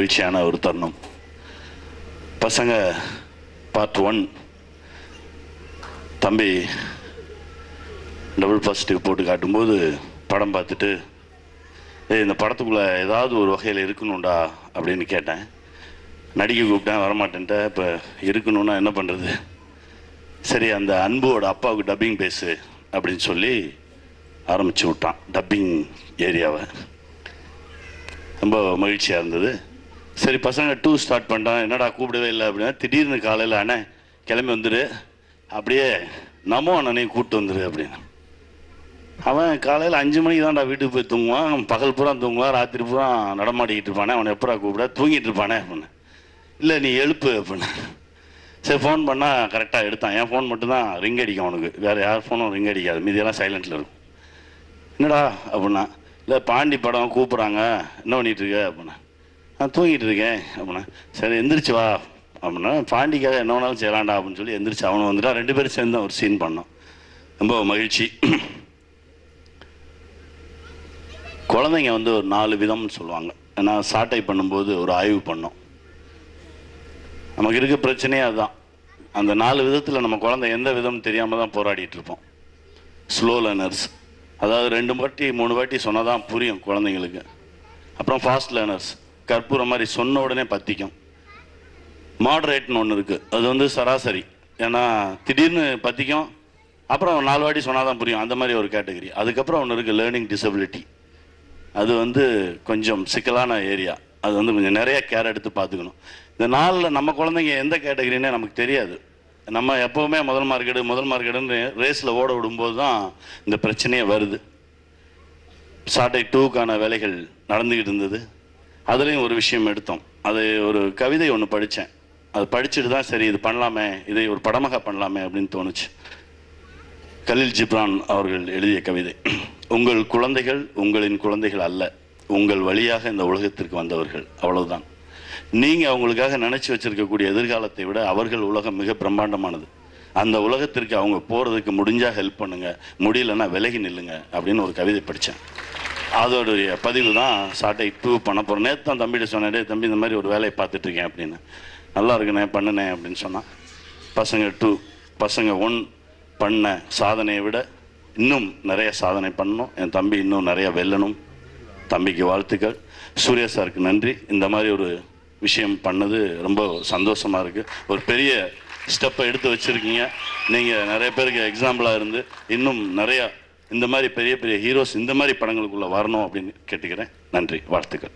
மகிழ்ச்சியான ஒரு தருணம். பசங்க பார்ட் ஒன் தம்பி டபுள் பாசிட்டிவ் போட்டு காட்டும்போது படம் பார்த்துட்டு ஏய் இந்த படத்துக்குள்ளே ஏதாவது ஒரு வகையில் இருக்கணும்டா அப்படின்னு கேட்டேன். நடிக்க கூப்பிட்டேன் வரமாட்டேன்ட்ட. இப்போ இருக்கணும்னா என்ன பண்ணுறது சரி அந்த அன்புவோட அப்பாவுக்கு டப்பிங் பேசு அப்படின்னு சொல்லி ஆரம்பிச்சு விட்டான். டப்பிங் ஏரியாவை. ரொம்ப மகிழ்ச்சியாக இருந்தது. சரி பசங்க டூ ஸ்டார்ட் பண்ணிட்டான். என்னடா கூப்பிடவே இல்லை அப்படின்னா திடீர்னு காலையில் அண்ணே கிளம்பி வந்துடு அப்படியே நமோ அண்ணனையும் கூப்பிட்டு வந்துடு அப்படின்னு. அவன் காலையில் அஞ்சு மணிக்கு தான்டா வீட்டுக்கு போய் தூங்குவான். பகல் பூரா தூங்குவான் ராத்திரி பூரா நடமாடிக்கிட்டு இருப்பானே. அவனை எப்படா கூப்பிட? தூங்கிட்டு இருப்பானே அப்படின்னு. இல்லை நீ எழுப்பு அப்படின்னு. சரி ஃபோன் பண்ணால் கரெக்டாக எடுத்தான். என் ஃபோன் மட்டும்தான் ரிங் அடிக்கும் அவனுக்கு. வேறு யார் ஃபோனும் ரிங் அடிக்காது. மீதியெல்லாம் சைலண்ட்டில் இருக்கும். என்னடா அப்படின்னா இல்லை பாண்டி படம் கூப்பிட்றாங்க. என்ன பண்ணிகிட்ருக்க அப்படின்னா. நான் தூங்கிட்டு இருக்கேன் அப்படின்னா சரி எந்திரிச்சு வா அப்படின்னா பாண்டிக்காக என்ன வேணாலும் செய்யலாம்டா அப்படின்னு சொல்லி எந்திரிச்சு அவனும் வந்துட்டா ரெண்டு பேரும் சேர்ந்து ஒரு சீன் பண்ணோம். ரொம்ப மகிழ்ச்சி. குழந்தைங்க வந்து ஒரு நாலு விதம்னு சொல்லுவாங்க. ஏன்னா சாட்டை பண்ணும்போது ஒரு ஆய்வு பண்ணோம். நமக்கு இருக்க பிரச்சனையே அதுதான். அந்த நாலு விதத்தில் நம்ம குழந்தை எந்த விதம்னு தெரியாமல் தான் போராடிட்டு இருப்போம். ஸ்லோ லேர்னர்ஸ் அதாவது ரெண்டு வாட்டி மூணு வாட்டி சொன்னால் தான் புரியும் குழந்தைங்களுக்கு. அப்புறம் ஃபாஸ்ட் லேர்னர்ஸ் கற்பூரம் மாதிரி சொன்ன உடனே பற்றிக்கும் மாடரேட்னு ஒன்று இருக்குது அது வந்து சராசரி. ஏன்னா திடீர்னு பற்றிக்கும் அப்புறம் நாலு வாட்டி சொன்னால் தான் புரியும். அந்த மாதிரி ஒரு கேட்டகரி. அதுக்கப்புறம் ஒன்று இருக்குது லேர்னிங் டிசபிலிட்டி அது வந்து கொஞ்சம் சிக்கலான ஏரியா. அது வந்து கொஞ்சம் நிறைய கேர் எடுத்து பார்த்துக்கணும். இந்த நாளில் நம்ம குழந்தைங்க எந்த கேட்டகரின்னே நமக்கு தெரியாது. நம்ம எப்போவுமே முதல் மார்க்கெடு முதல் மார்க்கெடுன்னு ரேஸில் ஓட விடும்போது தான் இந்த பிரச்சனையே வருது. சாட்டை டூக்கான வேலைகள் நடந்துக்கிட்டு இருந்தது. அதுலேயும் ஒரு விஷயம் எடுத்தோம். அது ஒரு கவிதை ஒன்று படித்தேன் அது படிச்சுட்டு தான் சரி இது பண்ணலாமே இதை ஒரு படமாக பண்ணலாமே அப்படின்னு தோணுச்சு. கலில் ஜிப்ரான் அவர்கள் எழுதிய கவிதை உங்கள் குழந்தைகள் உங்களின் குழந்தைகள் அல்ல உங்கள் வழியாக இந்த உலகத்திற்கு வந்தவர்கள். அவ்வளவுதான். நீங்கள் அவங்களுக்காக நினைச்சு வச்சிருக்கக்கூடிய எதிர்காலத்தை விட அவர்கள் உலகம் மிக பிரம்மாண்டமானது. அந்த உலகத்திற்கு அவங்க போகிறதுக்கு முடிஞ்சால் ஹெல்ப் பண்ணுங்க முடியலன்னா விலகி நில்லுங்க அப்படின்னு ஒரு கவிதை படித்தேன் அதோடைய பதிவு தான் சாட்டை டூ பண்ண போகிறேன் நேற்று தான் தம்பிகிட்ட சொன்னேன் தம்பி இந்த மாதிரி ஒரு வேலையை பார்த்துட்டு இருக்கேன் அப்படின்னு. நல்லா இருக்குண்ணே பண்ணுனே அப்படின்னு சொன்னான். பசங்க டூ பசங்க ஒன் பண்ண சாதனையை விட இன்னும் நிறைய சாதனை பண்ணணும். என் தம்பி இன்னும் நிறைய வெல்லணும். தம்பிக்கு வாழ்த்துக்கள். சூர்யா சாருக்கு நன்றி. இந்த மாதிரி ஒரு விஷயம் பண்ணது ரொம்ப சந்தோஷமாக இருக்குது ஒரு பெரிய ஸ்டெப்பை எடுத்து வச்சுருக்கீங்க. நீங்கள் நிறைய பேருக்கு எக்ஸாம்பிளாக இருந்து இன்னும் நிறையா இந்த மாதிரி பெரிய பெரிய ஹீரோஸ் இந்த மாதிரி படங்களுக்குள்ள வரணும் அப்படின்னு கேட்டுக்கிறேன். நன்றி வாழ்த்துக்கள்.